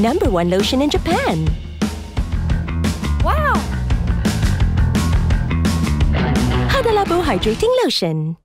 Number one lotion in Japan. Wow! Hadalabo Hydrating Lotion.